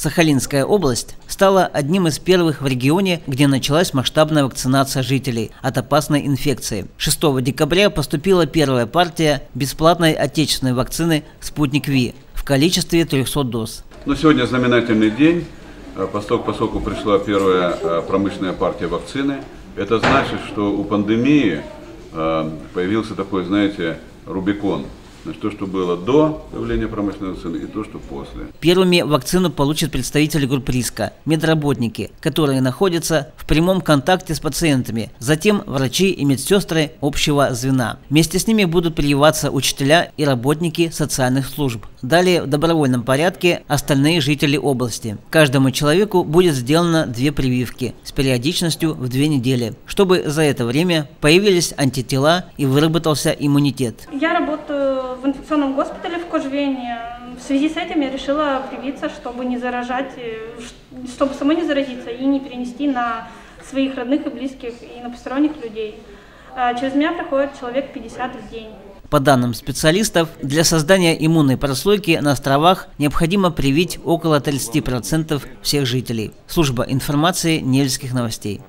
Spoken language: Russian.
Сахалинская область стала одним из первых в регионе, где началась масштабная вакцинация жителей от опасной инфекции. 6 декабря поступила первая партия бесплатной отечественной вакцины «Спутник Ви» в количестве 300 доз. Но сегодня знаменательный день, э, поскольку, поскольку пришла первая э, промышленная партия вакцины. Это значит, что у пандемии э, появился такой, знаете, Рубикон – То, что было до появления промышленной вакцины и то, что после. Первыми вакцину получат представители групп риска, медработники, которые находятся в прямом контакте с пациентами, затем врачи и медсестры общего звена. Вместе с ними будут прививаться учителя и работники социальных служб. Далее в добровольном порядке остальные жители области. Каждому человеку будет сделано две прививки с периодичностью в две недели, чтобы за это время появились антитела и выработался иммунитет. Я работаю в инфекционном госпитале в Кожвене. В связи с этим я решила привиться, чтобы не заражать, э, чтобы самой не заразиться и не перенести на своих родных и близких и на посторонних людей. А через меня проходит человек 50 в день. По данным специалистов, для создания иммунной прослойки на островах необходимо привить около 30% всех жителей. Служба информации Невельских новостей.